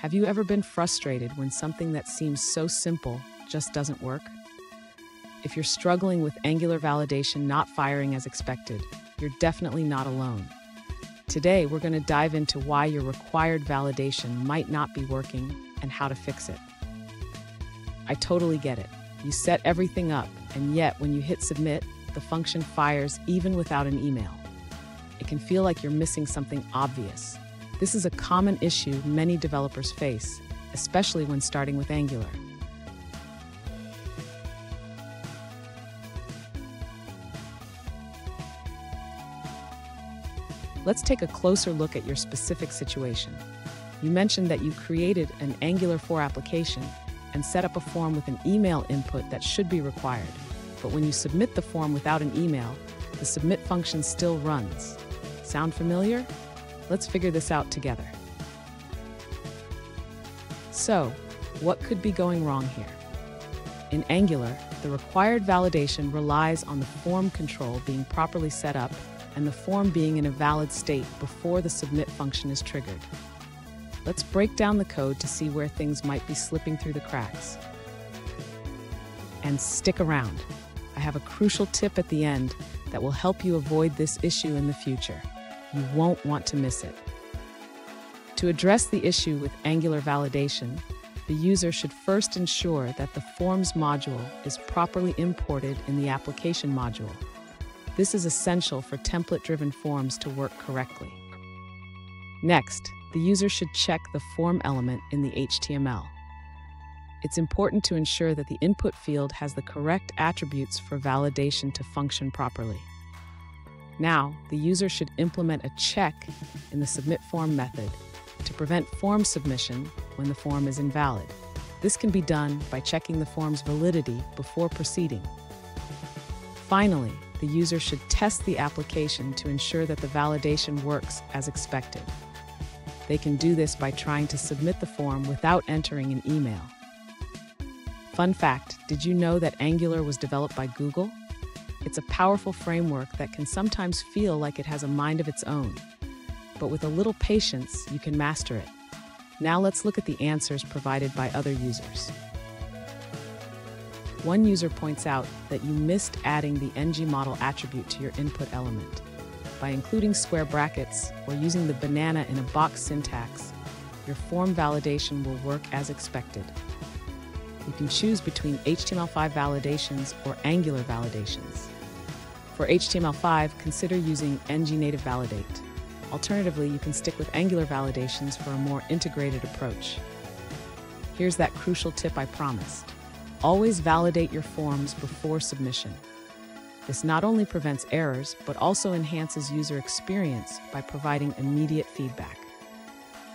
Have you ever been frustrated when something that seems so simple just doesn't work? If you're struggling with Angular validation not firing as expected, you're definitely not alone. Today, we're going to dive into why your required validation might not be working and how to fix it. I totally get it. You set everything up, and yet when you hit submit, the function fires even without an email. It can feel like you're missing something obvious. This is a common issue many developers face, especially when starting with Angular. Let's take a closer look at your specific situation. You mentioned that you created an Angular 4 application and set up a form with an email input that should be required. But when you submit the form without an email, the submit function still runs. Sound familiar? Let's figure this out together. So, what could be going wrong here? In Angular, the required validation relies on the form control being properly set up and the form being in a valid state before the submit function is triggered. Let's break down the code to see where things might be slipping through the cracks. And stick around. I have a crucial tip at the end that will help you avoid this issue in the future. You won't want to miss it. To address the issue with Angular validation, the user should first ensure that the Forms module is properly imported in the application module. This is essential for template-driven forms to work correctly. Next, the user should check the form element in the HTML. It's important to ensure that the input field has the correct attributes for validation to function properly. Now, the user should implement a check in the submit form method to prevent form submission when the form is invalid. This can be done by checking the form's validity before proceeding. Finally, the user should test the application to ensure that the validation works as expected. They can do this by trying to submit the form without entering an email. Fun fact, did you know that Angular was developed by Google? It's a powerful framework that can sometimes feel like it has a mind of its own. But with a little patience, you can master it. Now let's look at the answers provided by other users. One user points out that you missed adding the ngModel attribute to your input element. By including square brackets or using the banana in a box syntax, your form validation will work as expected. You can choose between HTML5 validations or Angular validations. For HTML5, consider using ngNativeValidate. Alternatively, you can stick with Angular validations for a more integrated approach. Here's that crucial tip I promised. Always validate your forms before submission. This not only prevents errors, but also enhances user experience by providing immediate feedback.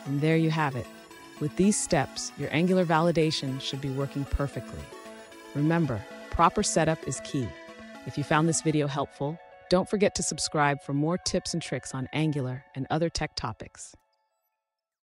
And there you have it. With these steps, your Angular validation should be working perfectly. Remember, proper setup is key. If you found this video helpful, don't forget to subscribe for more tips and tricks on Angular and other tech topics.